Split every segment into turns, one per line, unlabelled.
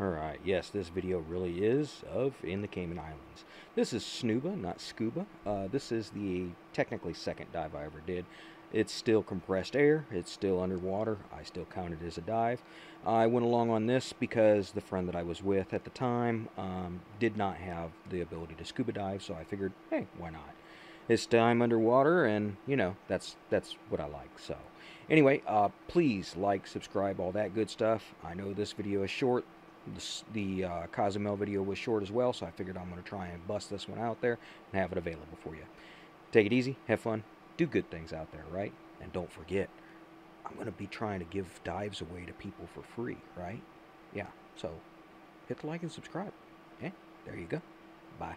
Alright, yes, this video really is of in the Cayman Islands. This is Snuba, not Scuba. Uh, this is the technically second dive I ever did. It's still compressed air, it's still underwater, I still count it as a dive. I went along on this because the friend that I was with at the time um, did not have the ability to scuba dive, so I figured, hey, why not? It's time underwater, and, you know, that's, that's what I like, so... Anyway, uh, please like, subscribe, all that good stuff. I know this video is short, the, the uh, Cozumel video was short as well, so I figured I'm going to try and bust this one out there and have it available for you. Take it easy, have fun, do good things out there, right? And don't forget, I'm going to be trying to give dives away to people for free, right? Yeah, so hit the like and subscribe. Yeah, there you go. Bye.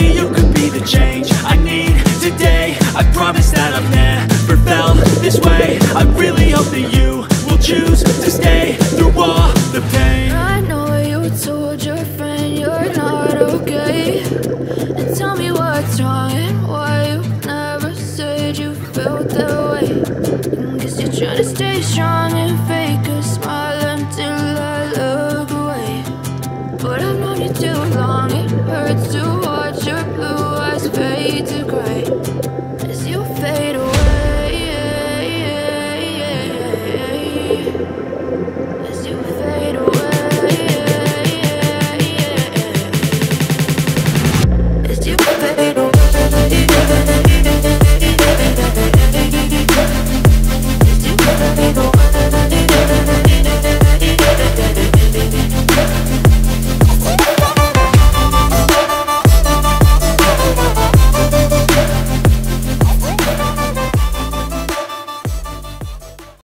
this way. I really hope that you will choose to stay through all the pain.
I know you told your friend you're not okay. And tell me what's wrong and why you never said you felt that way. Cause Guess you're trying to stay strong and fake a smile until I look away. But I've known you too long, it hurts to watch your blue eyes fade to gray.